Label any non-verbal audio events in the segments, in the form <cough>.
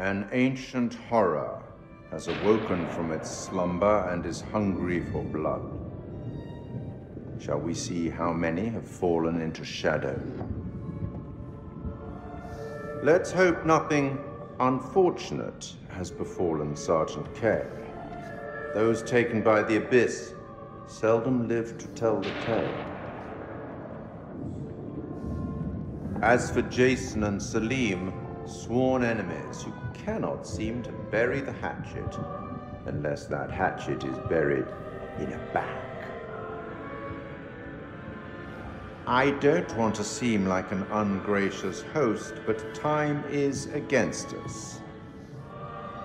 An ancient horror has awoken from its slumber and is hungry for blood. Shall we see how many have fallen into shadow? Let's hope nothing unfortunate has befallen Sergeant Kay. Those taken by the Abyss seldom live to tell the tale. As for Jason and Salim, sworn enemies who cannot seem to bury the hatchet unless that hatchet is buried in a bag. I don't want to seem like an ungracious host, but time is against us.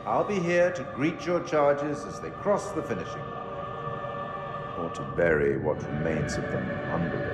I'll be here to greet your charges as they cross the finishing line, or to bury what remains of them under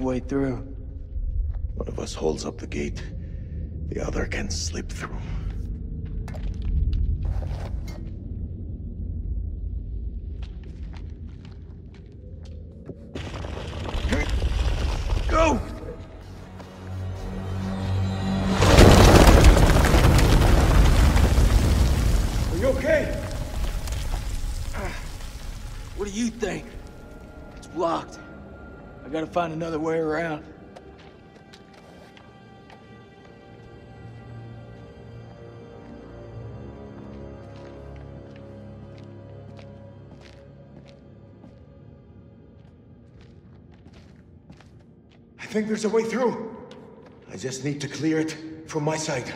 way through. One of us holds up the gate. The other can slip through. I gotta find another way around. I think there's a way through. I just need to clear it from my side.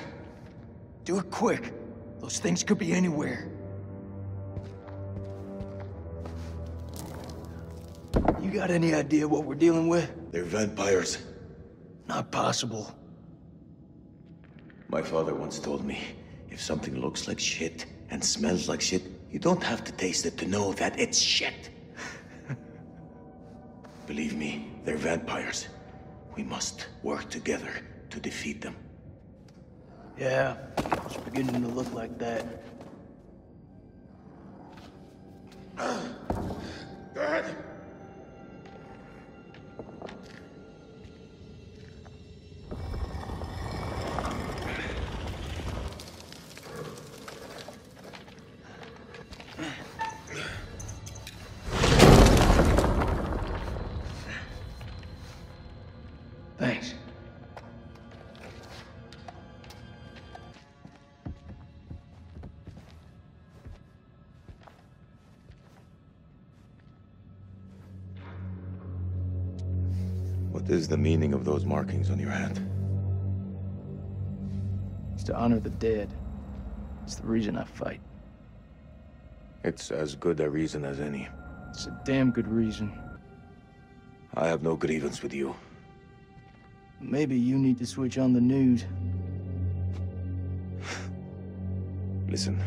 Do it quick. Those things could be anywhere. You got any idea what we're dealing with? They're vampires. Not possible. My father once told me, if something looks like shit and smells like shit, you don't have to taste it to know that it's shit. <laughs> Believe me, they're vampires. We must work together to defeat them. Yeah, it's beginning to look like that. Go What is the meaning of those markings on your hand? It's to honor the dead. It's the reason I fight. It's as good a reason as any. It's a damn good reason. I have no grievance with you. Maybe you need to switch on the news. Listen.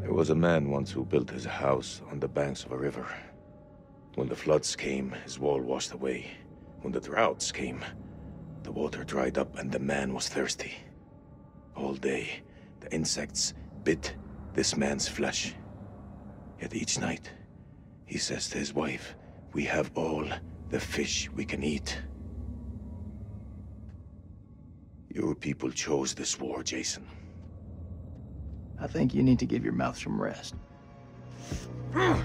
There was a man once who built his house on the banks of a river. When the floods came, his wall washed away. When the droughts came, the water dried up and the man was thirsty. All day, the insects bit this man's flesh. Yet each night, he says to his wife, We have all the fish we can eat. Your people chose this war, Jason. I think you need to give your mouth some rest. Ah!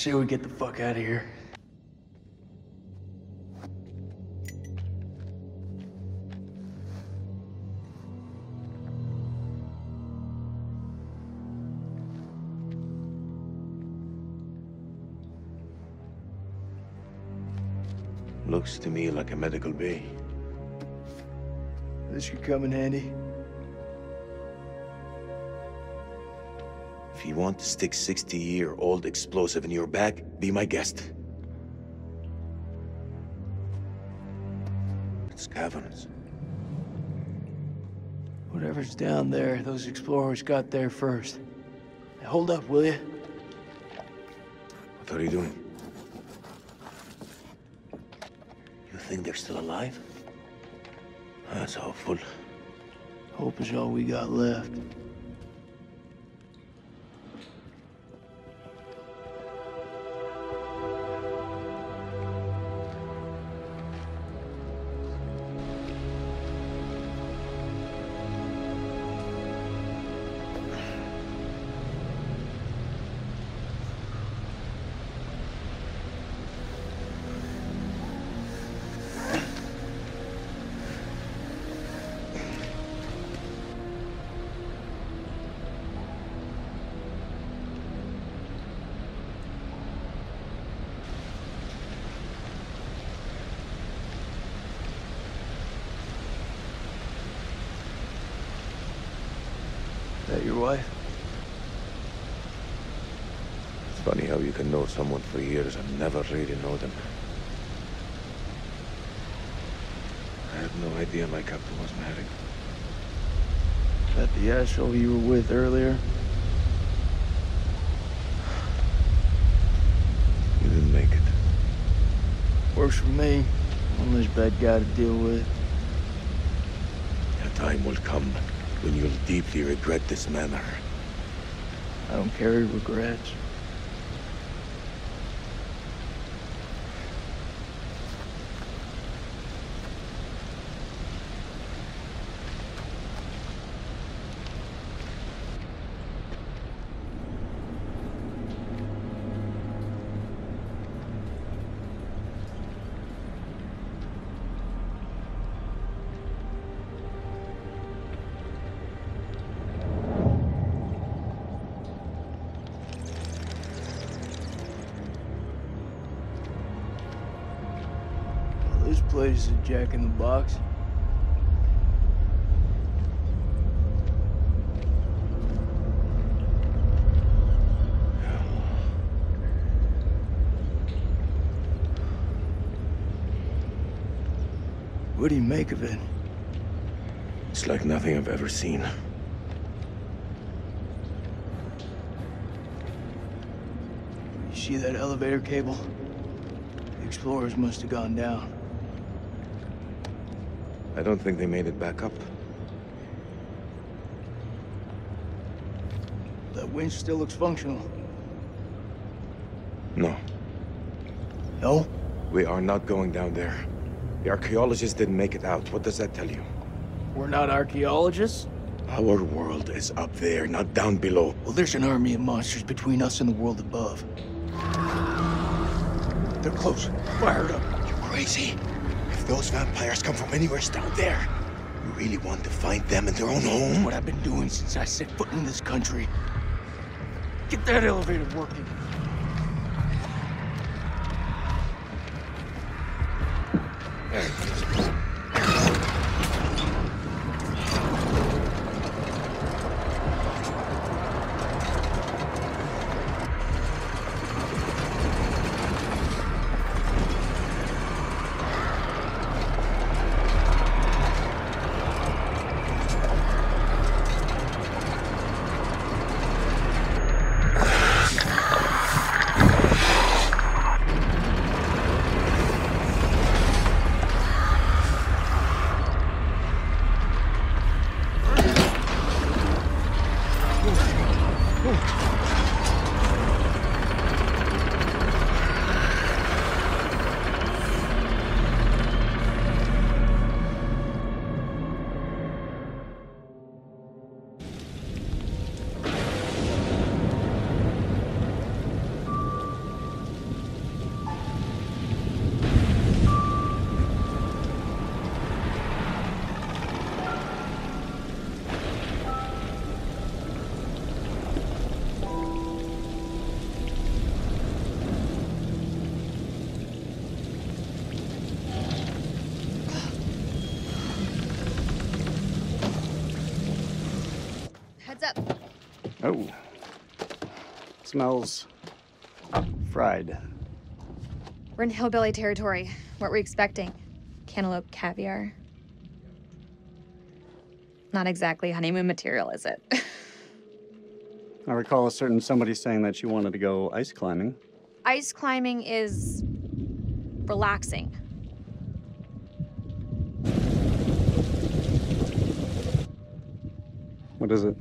Say we get the fuck out of here. Looks to me like a medical bay. This could come in handy. If you want to stick 60-year-old explosive in your bag, be my guest. It's caverns. Whatever's down there, those explorers got there first. Hold up, will you? What are you doing? You think they're still alive? That's hopeful. Hope is all we got left. It's funny how you can know someone for years and never really know them. I had no idea my captain was married. That the asshole you were with earlier? You didn't make it. Works for me. One less bad guy to deal with. A time will come when you'll deeply regret this manner. I don't carry regrets. Jack in the box. What do you make of it? It's like nothing I've ever seen. You see that elevator cable? The explorers must have gone down. I don't think they made it back up. That winch still looks functional. No, No? we are not going down there. The archaeologists didn't make it out. What does that tell you? We're not archaeologists? Our world is up there, not down below. Well, there's an army of monsters between us and the world above. They're close. Fired up. You crazy? Those vampires come from anywhere down there, you really want to find them in their own home? what I've been doing since I set foot in this country. Get that elevator working. Smells fried. We're in hillbilly territory. What were you expecting? Cantaloupe caviar? Not exactly honeymoon material, is it? <laughs> I recall a certain somebody saying that she wanted to go ice climbing. Ice climbing is relaxing. What is it?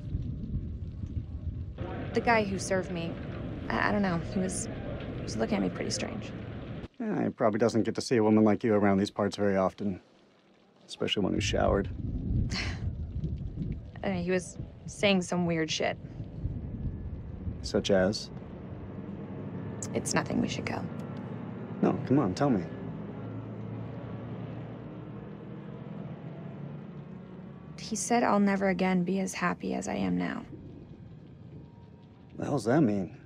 The guy who served me, I, I don't know, he was, he was looking at me pretty strange. Yeah, he probably doesn't get to see a woman like you around these parts very often. Especially one who's showered. <sighs> I mean, he was saying some weird shit. Such as? It's nothing, we should go. No, come on, tell me. He said I'll never again be as happy as I am now. The hell's that mean?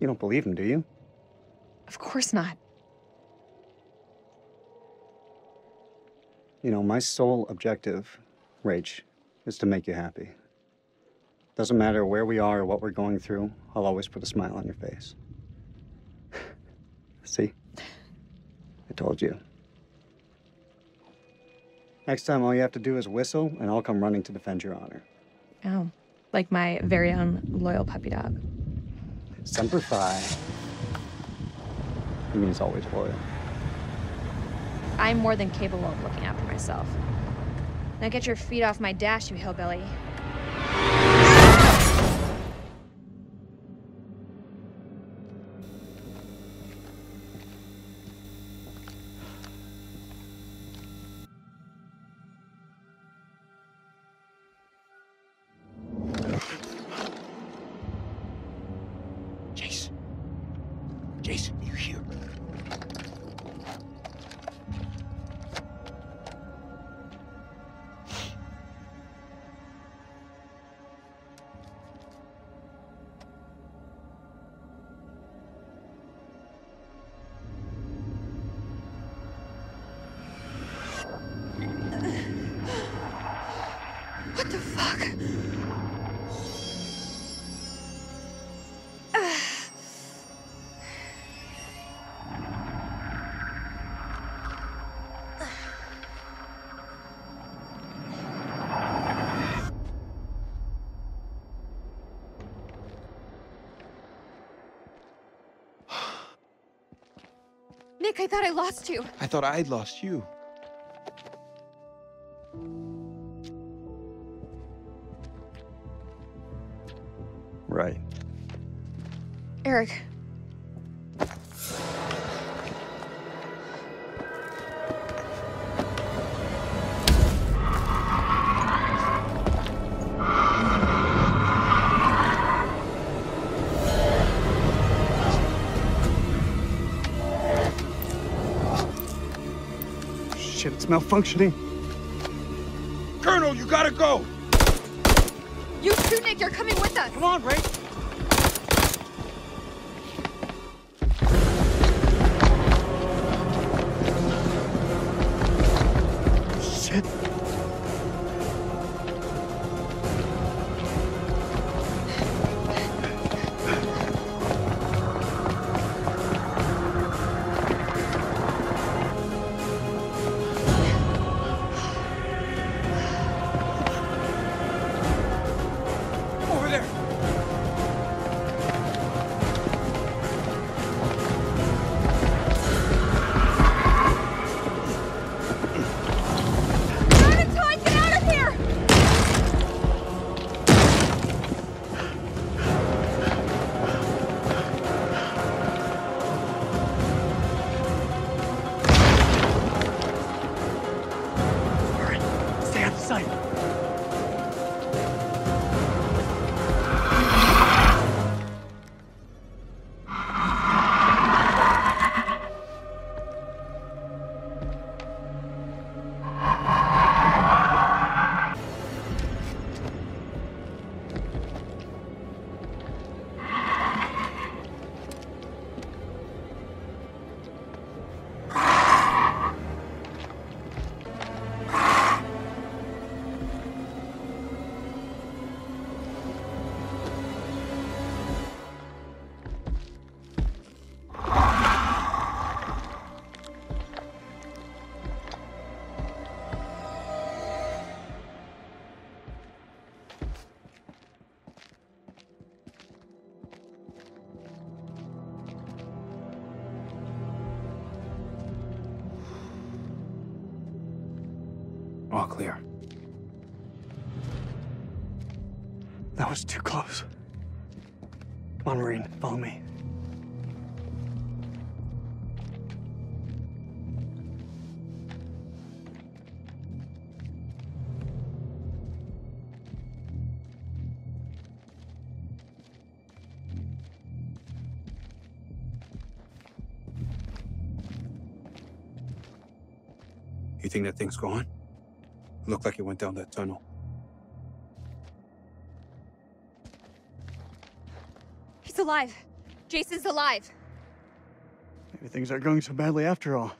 You don't believe him, do you? Of course not. You know, my sole objective, Rach, is to make you happy. Doesn't matter where we are or what we're going through, I'll always put a smile on your face. <sighs> See? I told you. Next time, all you have to do is whistle, and I'll come running to defend your honor. Oh, like my very own loyal puppy dog. Semper Fi. I mean, means always loyal. I'm more than capable of looking after myself. Now get your feet off my dash, you hillbilly. Thought I lost you. I thought I'd lost you. Right. Eric. It's malfunctioning. Colonel, you gotta go! You too, Nick. You're coming with us. Come on, Ray. Was too close. Come on, Marine, follow me. You think that thing's gone? Looked like it went down that tunnel. Alive. Jason's alive. Maybe things aren't going so badly after all.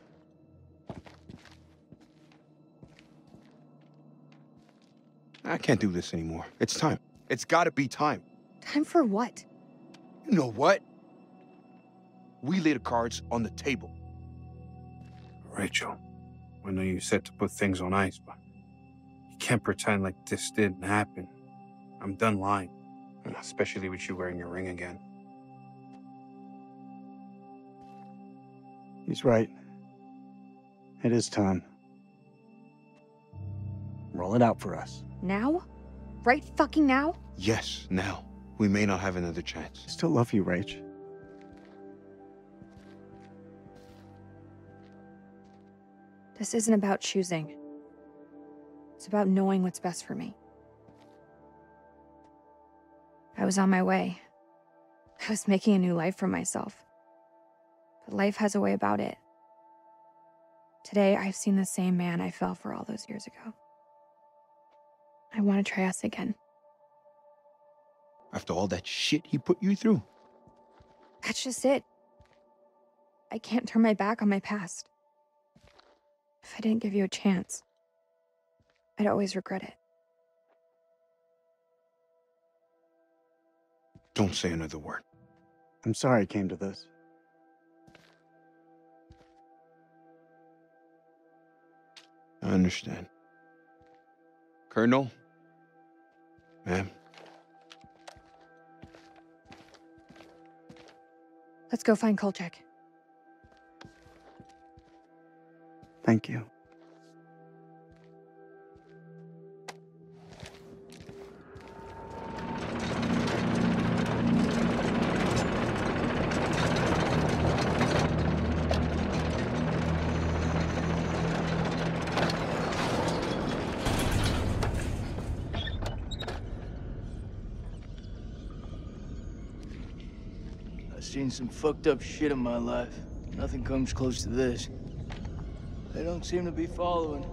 I can't do this anymore. It's time. It's gotta be time. Time for what? You know what? We lay the cards on the table. Rachel, I know you said to put things on ice, but you can't pretend like this didn't happen. I'm done lying, especially with you wearing your ring again. He's right. It is time. Roll it out for us. Now? Right fucking now? Yes, now. We may not have another chance. I still love you, Rach. This isn't about choosing. It's about knowing what's best for me. I was on my way. I was making a new life for myself. But life has a way about it. Today, I've seen the same man I fell for all those years ago. I want to try us again. After all that shit he put you through. That's just it. I can't turn my back on my past. If I didn't give you a chance, I'd always regret it. Don't say another word. I'm sorry I came to this. I understand. Colonel? Ma'am? Let's go find Kolchak. Thank you. Seen some fucked up shit in my life. Nothing comes close to this. They don't seem to be following.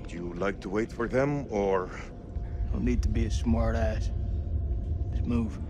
Would you like to wait for them, or... Don't need to be a smart ass. Just move.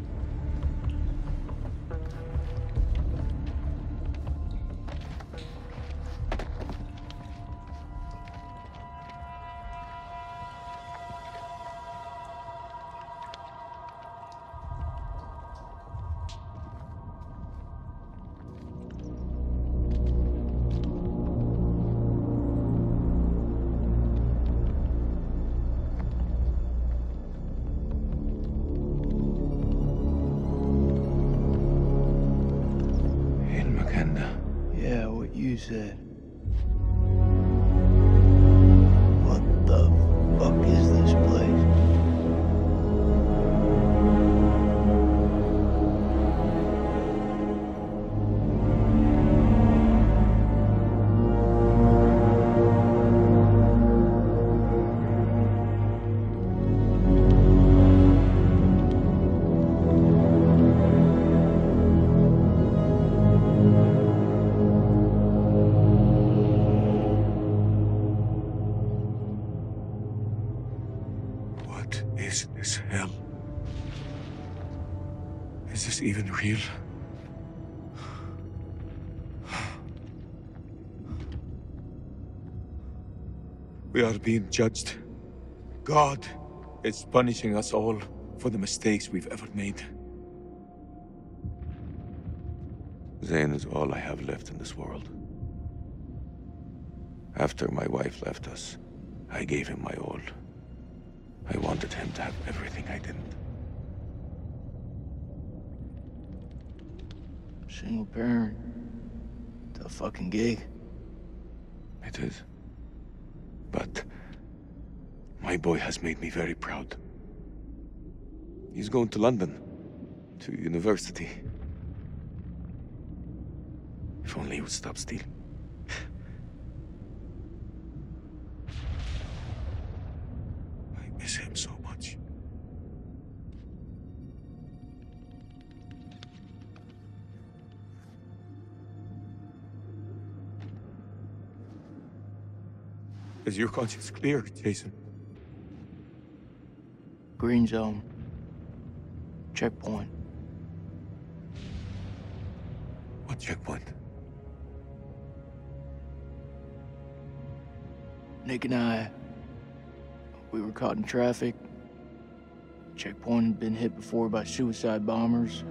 We are being judged. God is punishing us all for the mistakes we've ever made. Zane is all I have left in this world. After my wife left us, I gave him my all. I wanted him to have everything I didn't. Single parent. Tough fucking gig. It is. But My boy has made me very proud. He's going to London, to university. If only he would stop stealing. Is your conscience clear, Jason? Green zone. Checkpoint. What checkpoint? Nick and I, we were caught in traffic. Checkpoint had been hit before by suicide bombers.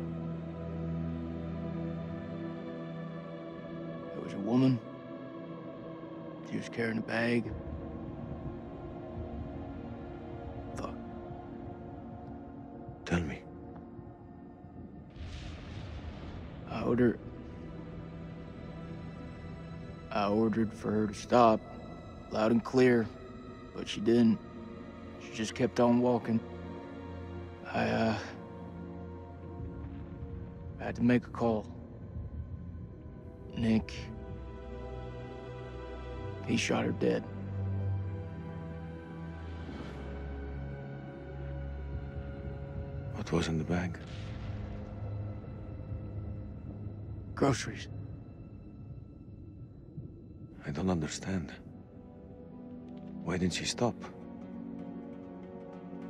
There was a woman. She was carrying a bag. 100 for her to stop, loud and clear, but she didn't. She just kept on walking. I, uh, I had to make a call. Nick, he shot her dead. What was in the bag? Groceries. I don't understand. Why didn't she stop?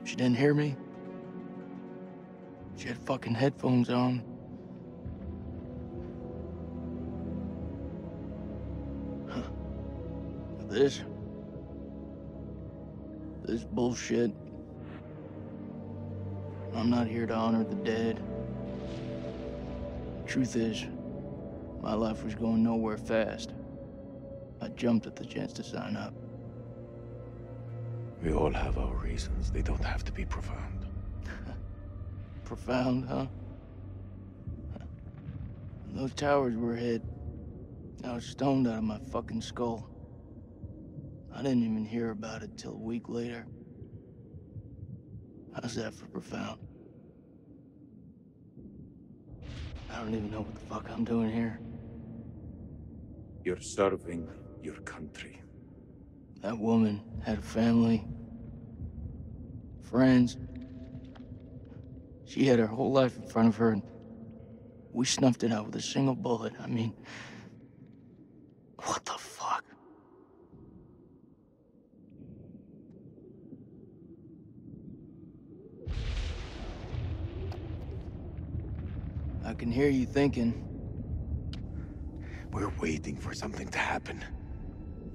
She didn't hear me. She had fucking headphones on. This. This bullshit. I'm not here to honor the dead. Truth is, my life was going nowhere fast. Jumped at the chance to sign up. We all have our reasons. They don't have to be profound. <laughs> Profound, huh? When those towers were hit. I was stoned out of my fucking skull. I didn't even hear about it till a week later. How's that for profound? I don't even know what the fuck I'm doing here. You're serving your country. That woman had a family, friends. She had her whole life in front of her, and we snuffed it out with a single bullet. I mean, what the fuck? I can hear you thinking. We're waiting for something to happen.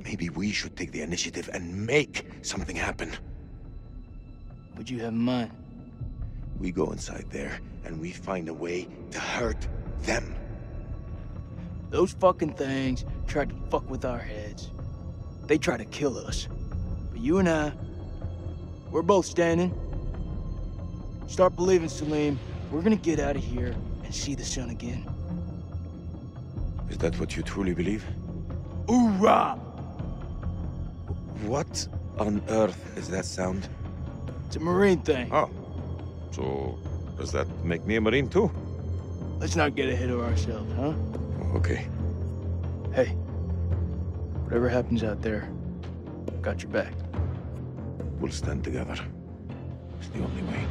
Maybe we should take the initiative and make something happen. What you have in mind? We go inside there and we find a way to hurt them. Those fucking things tried to fuck with our heads. They tried to kill us. But you and I, we're both standing. Start believing, Salim. We're gonna get out of here and see the sun again. Is that what you truly believe? Hoorah! What on earth is that sound? It's a Marine thing. Oh. So, does that make me a Marine too? Let's not get ahead of ourselves, huh? Oh, okay. Hey, whatever happens out there, I've got your back. We'll stand together. It's the only way.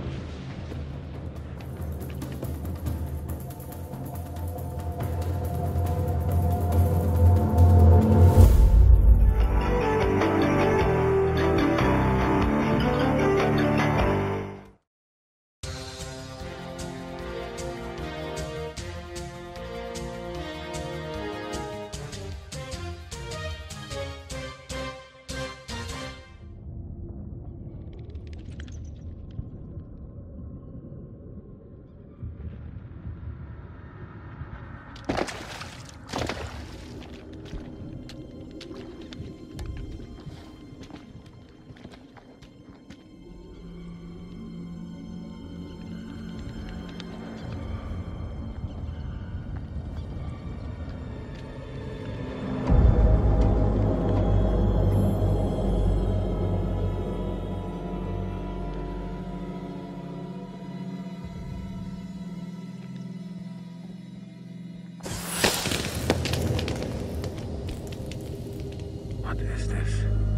Is this?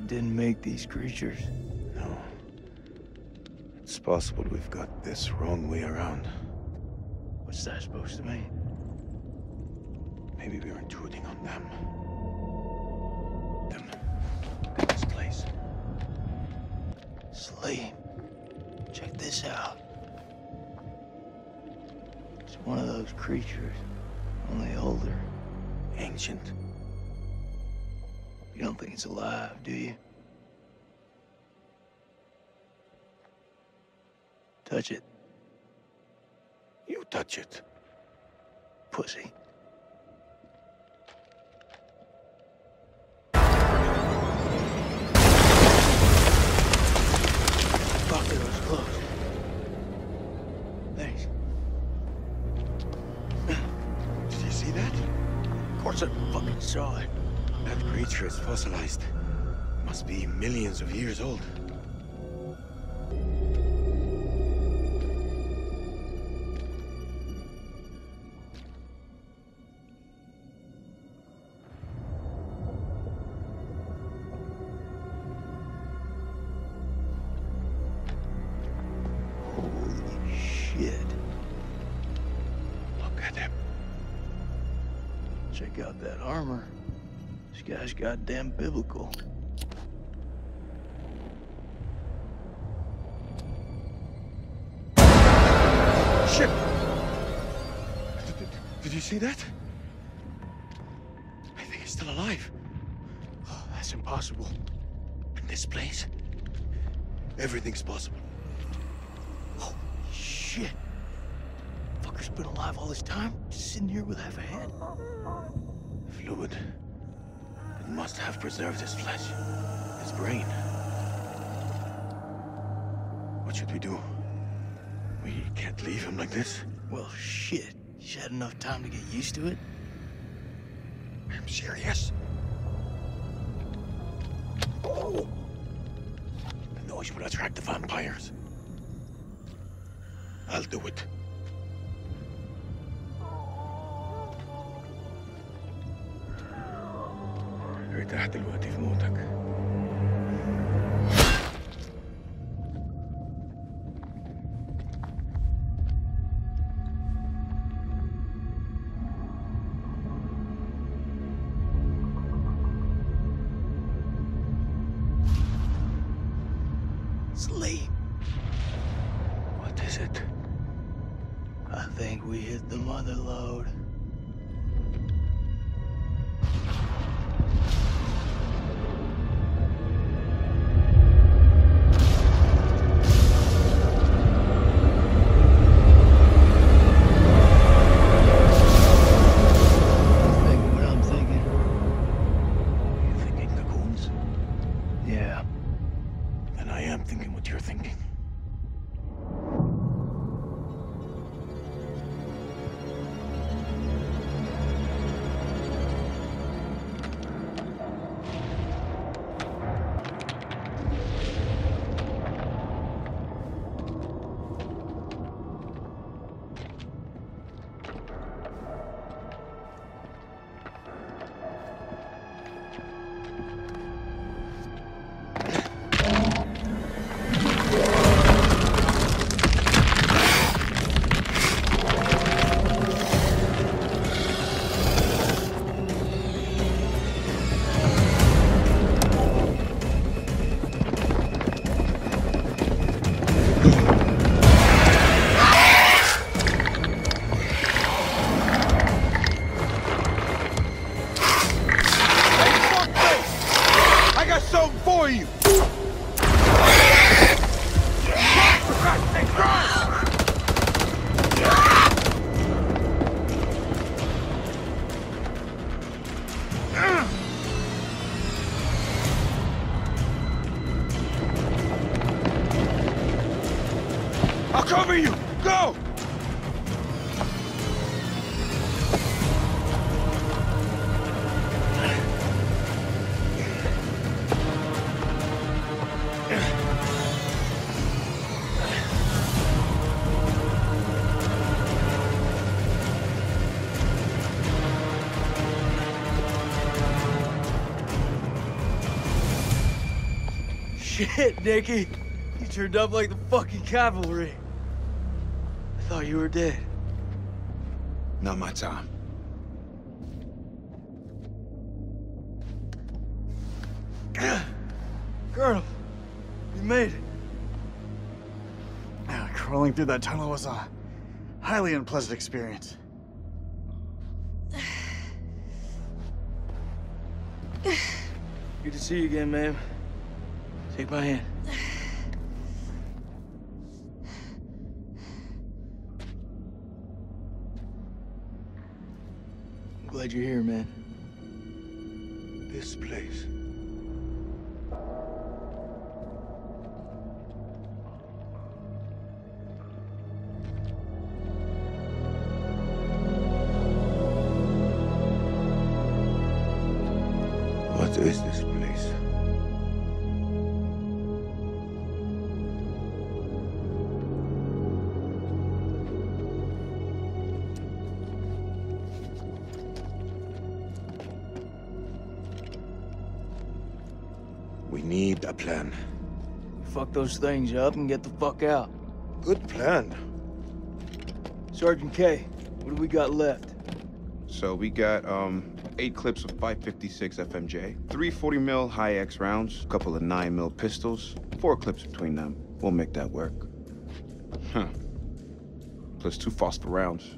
God didn't make these creatures. No. It's possible we've got this wrong way around. What's that supposed to mean? Maybe we're intruding on them. Them. Look at this place. Salim, check this out. It's one of those creatures, only older. Ancient. You don't think it's alive, do you? Touch it, You touch it. pussy. Fuck, it was close. Thanks. Did you see that? Of course I fucking saw it. Creature is fossilized. Must be millions of years old. Goddamn biblical. Shit! Did, you see that? I think he's still alive. Oh, that's impossible. In this place, everything's possible. Holy shit. Fucker's been alive all this time, sitting here with half a head. Fluid. Must have preserved his flesh, his brain. What should we do? We can't leave him like this. Well, shit. He's had enough time to get used to it. I'm serious. Oh! The noise will attract the vampires. I'll do it. ارتاح دلوقتي في موتك. Shit, Nicky. You turned up like the fucking cavalry. I thought you were dead. Not my time. <clears throat> Colonel, you made it. Yeah, crawling through that tunnel was a highly unpleasant experience. Good to see you again, ma'am. Take my hand. I'm glad you're here, man. This place. Those things up and get the fuck out. Good plan. Sergeant Kay, what do we got left? So we got um eight clips of 556 FMJ, three 40 mil high X rounds, a couple of 9 mil pistols, four clips between them. We'll make that work. Huh. Plus two phosphor rounds.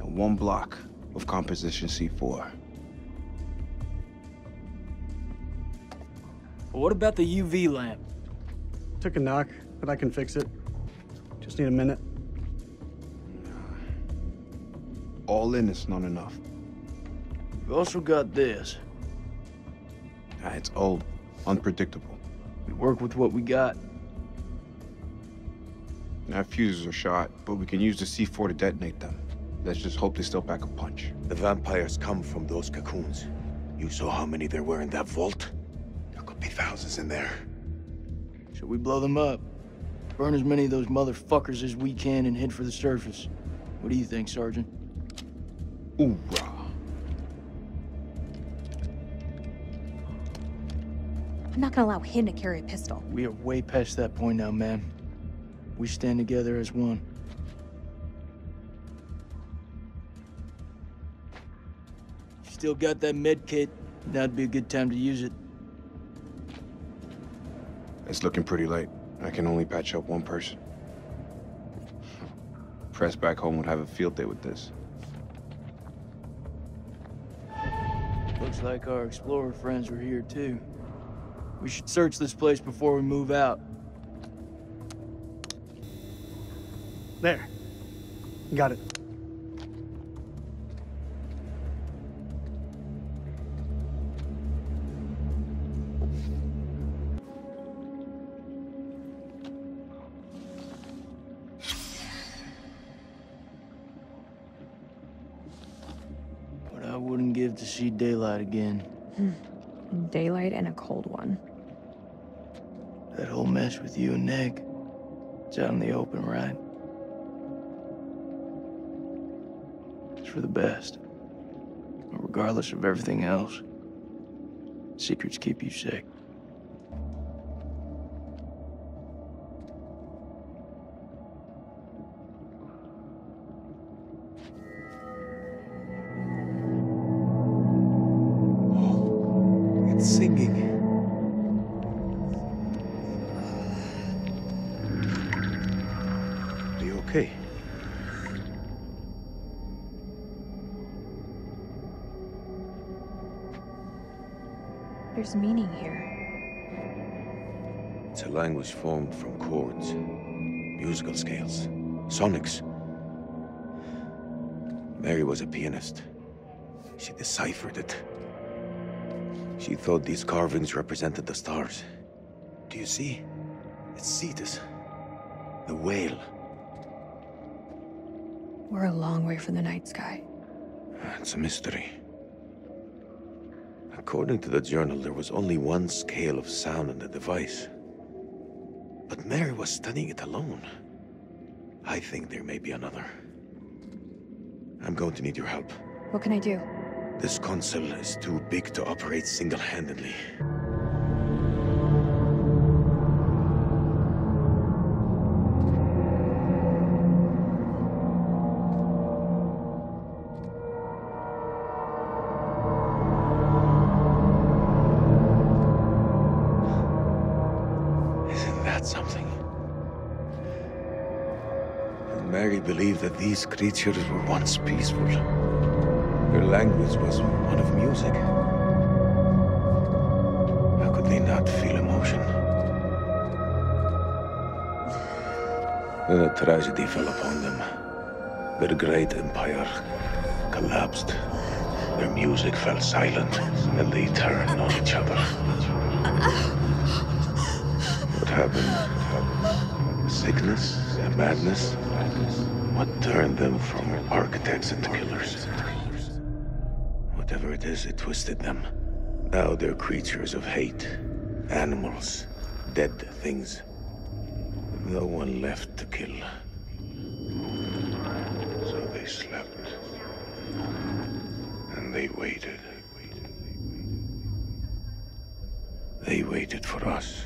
And one block of composition C4. What about the UV lamp? Took a knock, but I can fix it. Just need a minute. All in is not enough. We've also got this. Ah, It's old, unpredictable. We work with what we got. Our fuses are shot, but we can use the C4 to detonate them. Let's just hope they still pack a punch. The vampires come from those cocoons. You saw how many there were in that vault? There be thousands in there. Should we blow them up? Burn as many of those motherfuckers as we can and head for the surface. What do you think, Sergeant? Hoorah. I'm not gonna allow him to carry a pistol. We are way past that point now, ma'am. We stand together as one. Still got that med kit? Now'd be a good time to use it. It's looking pretty late. I can only patch up one person. Press back home would have a field day with this. Looks like our explorer friends were here too. We should search this place before we move out. There. Got it. Daylight again. Hmm. Daylight and a cold one. That whole mess with you and Nick. It's out in the open, right? It's for the best. Regardless of everything else, secrets keep you safe. There's meaning here. It's a language formed from chords, musical scales, sonics. Mary was a pianist. She deciphered it. She thought these carvings represented the stars. Do you see? It's Cetus. The whale. We're a long way from the night sky. It's a mystery. According to the journal, there was only one scale of sound in the device. But Mary was studying it alone. I think there may be another. I'm going to need your help. What can I do? This console is too big to operate single-handedly. These creatures were once peaceful. Their language was one of music. How could they not feel emotion? Then a tragedy fell upon them. Their great empire collapsed. Their music fell silent, and they turned on each other. What happened? Sickness? A madness? What turned them from architects into killers? Whatever it is, it twisted them. Now they're creatures of hate. Animals. Dead things. No one left to kill. So they slept. And they waited. They waited for us.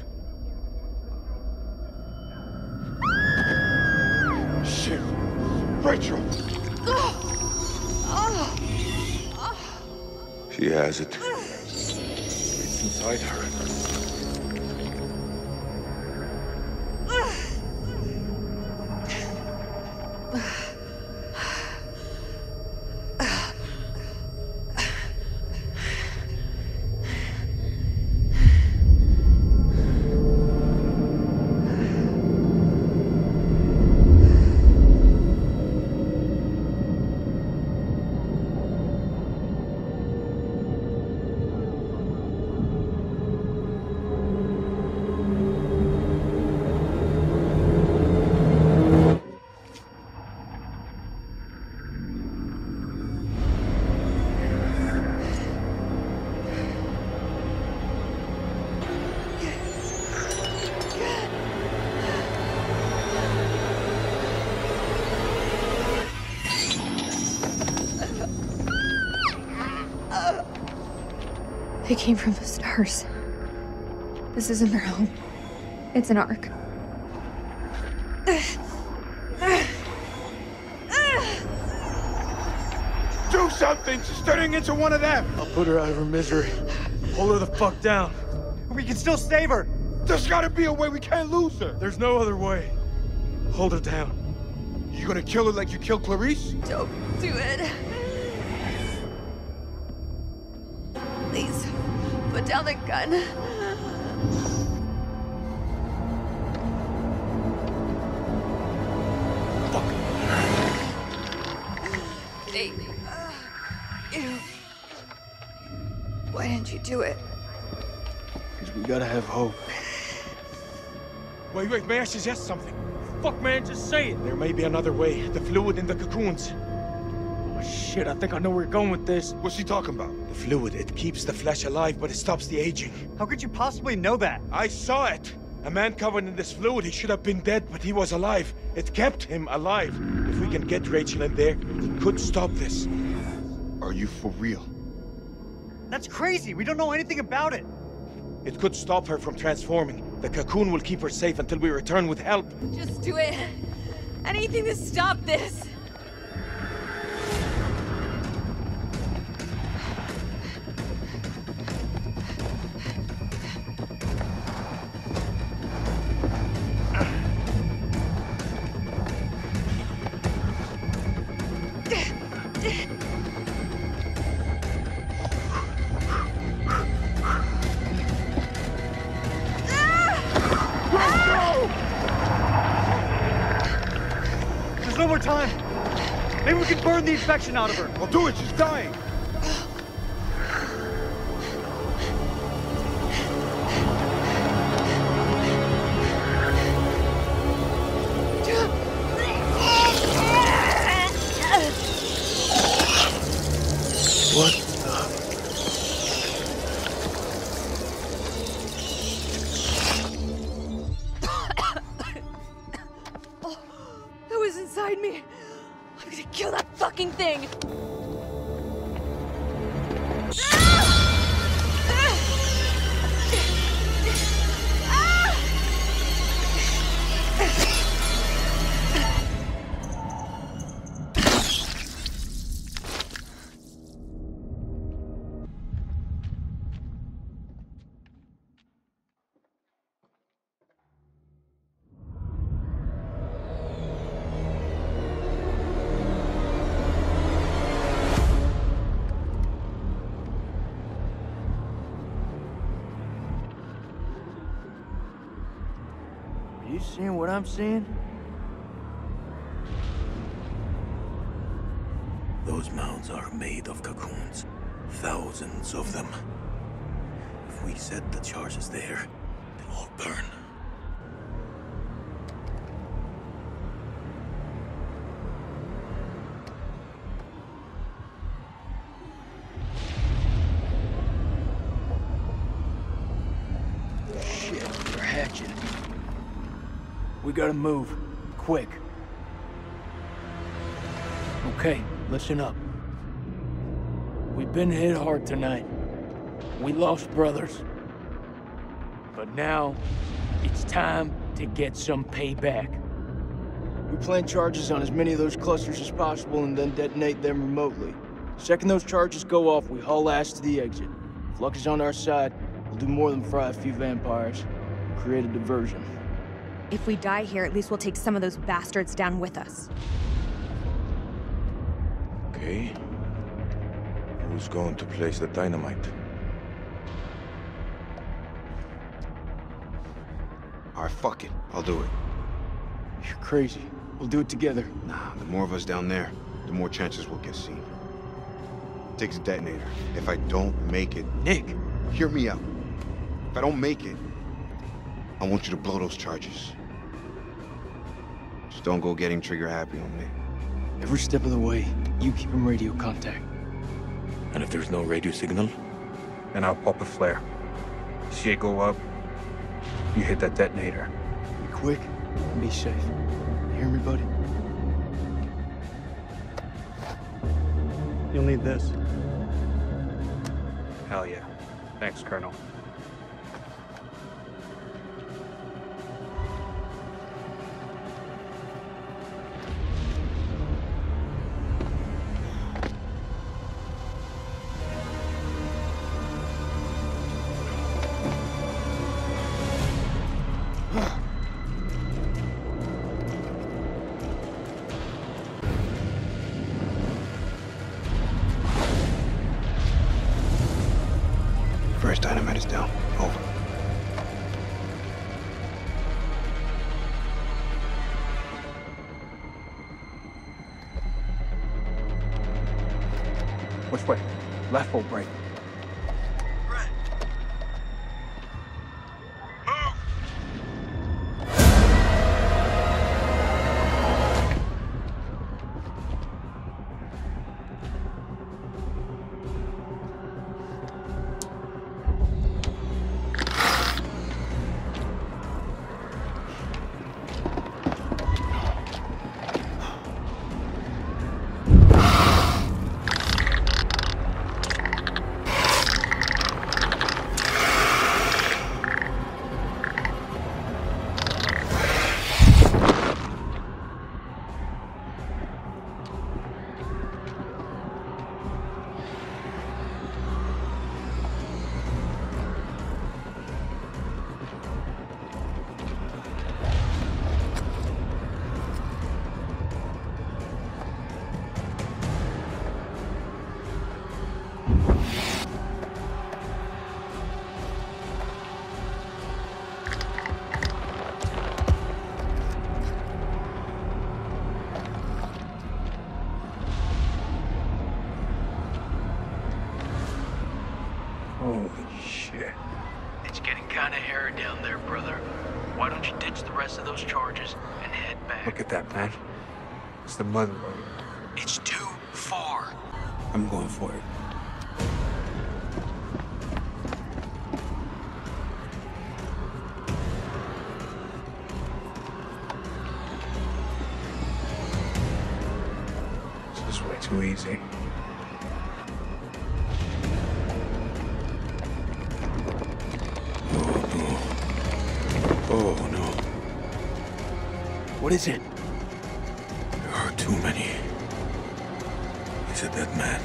Rachel! She has it. It's inside her. They came from the stars. This isn't their home. It's an ark. Do something! She's turning into one of them! I'll put her out of her misery. Hold her the fuck down. We can still save her. There's gotta be a way we can't lose her! There's no other way. Hold her down. You gonna kill her like you killed Clarice? Don't do it. Please, put down the gun. Hey, uh, ew. Why didn't you do it? Because we gotta have hope. Wait, wait, may I suggest something? Fuck, man, just say it. There may be another way. The fluid in the cocoons. Shit, I think I know where you're going with this. What's he talking about? The fluid, it keeps the flesh alive, but it stops the aging. How could you possibly know that? I saw it! A man covered in this fluid, he should have been dead, but he was alive. It kept him alive. If we can get Rachel in there, it could stop this. Are you for real? That's crazy. We don't know anything about it. It could stop her from transforming. The cocoon will keep her safe until we return with help. Just do it. Anything to stop this. Out of her. I'll do it, she's dying! I'm seeing? Those mounds are made of cocoons. Thousands of them. If we set the charges there, move. Quick. Okay, listen up. We've been hit hard tonight. We lost brothers. But now, it's time to get some payback. We plant charges on as many of those clusters as possible and then detonate them remotely. Second those charges go off, we haul ass to the exit. If luck is on our side, we'll do more than fry a few vampires. Create a diversion. If we die here, at least we'll take some of those bastards down with us. Okay. Who's going to place the dynamite? All right, fuck it. I'll do it. You're crazy. We'll do it together. Nah, the more of us down there, the more chances we'll get seen. Takes a detonator. If I don't make it... Nick! Hear me out. If I don't make it, I want you to blow those charges. Just don't go getting trigger happy on me. Every step of the way, you keep in radio contact. And if there's no radio signal? Then I'll pop a flare. See it go up, you hit that detonator. Be quick and be safe. You hear me, buddy? You'll need this. Hell yeah. Thanks, Colonel. Which way? Left or right? What is it? There are too many. He's a dead man.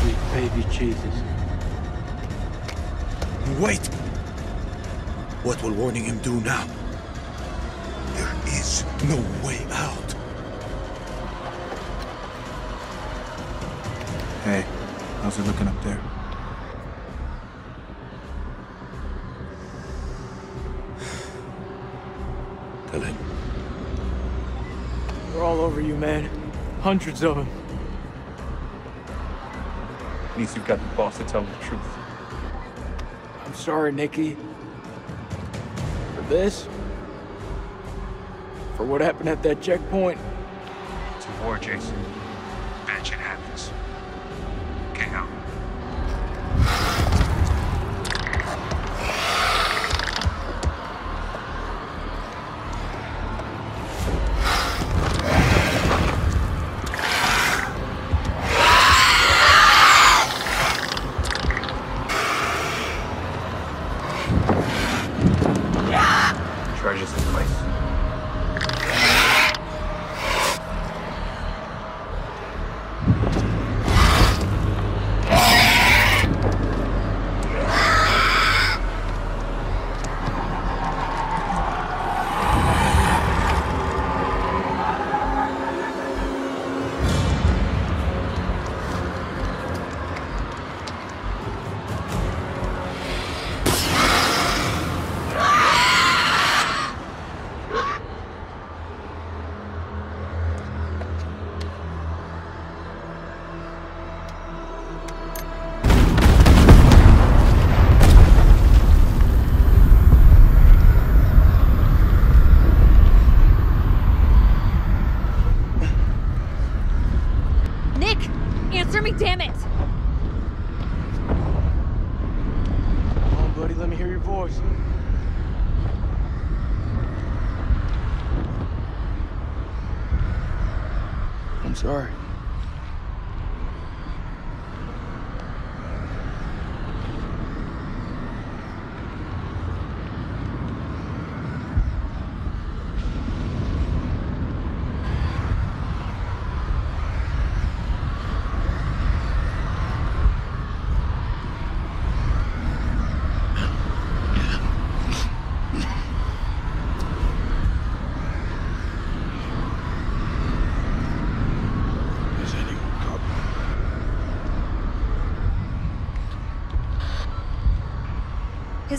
Sweet baby Jesus. Wait! What will warning him do now? There is no way out. Hey, how's it looking up there? Over you, man. Hundreds of them. At least you've got the boss to tell the truth. I'm sorry, Nikki. For this? For what happened at that checkpoint? It's a war, Jason.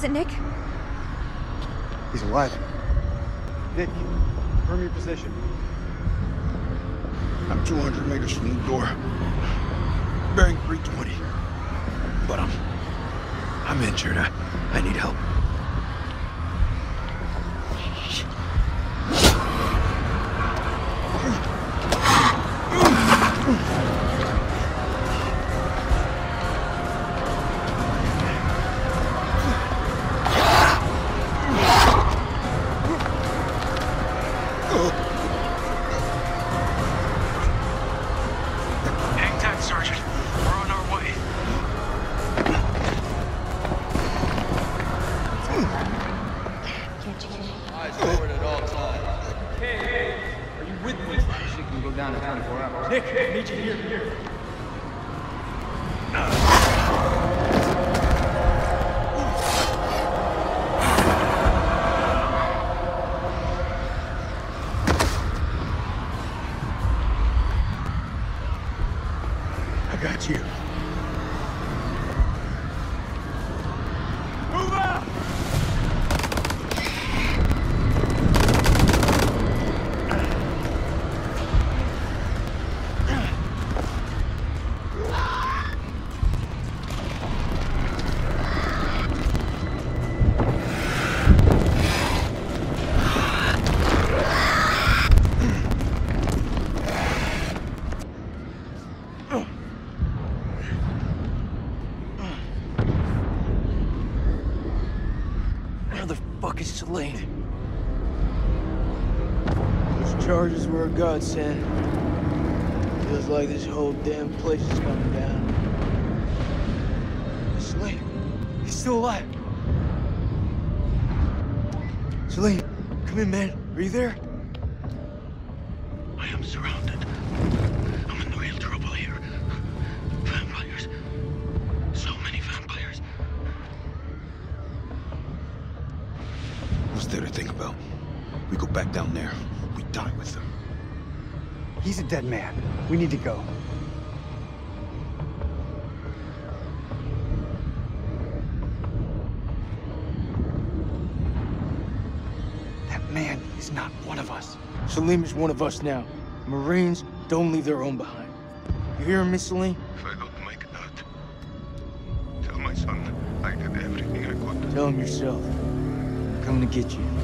Is it Nick? He's alive. Nick, confirm your position. I'm 200 meters from the door. Bearing 320. But I'm... I'm injured. I, I need help. Godsend. Feels like this whole damn place is coming down. Salim, he's still alive. Salim, come in, man. Are you there? I am surrounded. I'm in real trouble here. Vampires. So many vampires. What's there to think about? We go back down there. We die with them. He's a dead man. We need to go. That man is not one of us. Salim is one of us now. Marines don't leave their own behind. You hear me, Salim? If I don't make it out, tell my son I did everything I could. Tell him yourself. I'm coming to get you.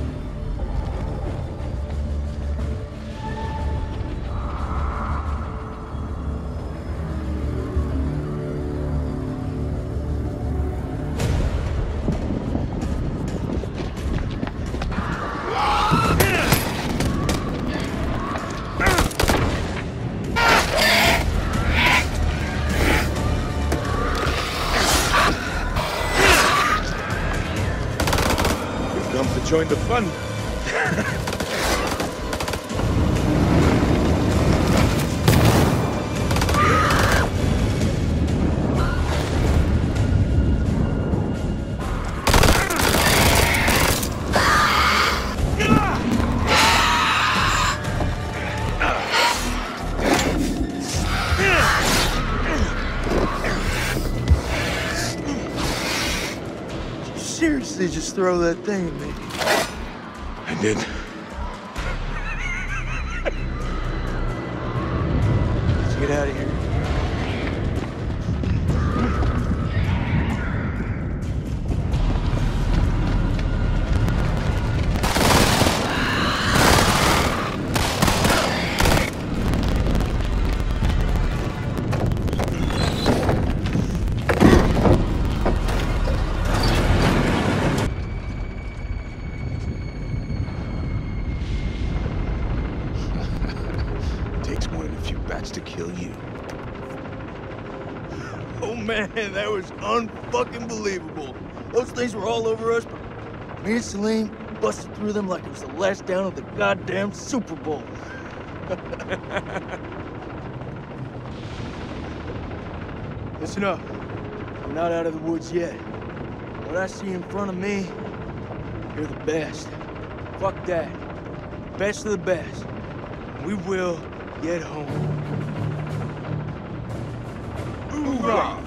The fun. Seriously, just throw that thing at unfucking believable. Those things were all over us, but me and Salim busted through them like it was the last down of the goddamn Super Bowl. <laughs> Listen up. I'm not out of the woods yet. What I see in front of me, you're the best. Fuck that. Best of the best. We will get home. Hoorah?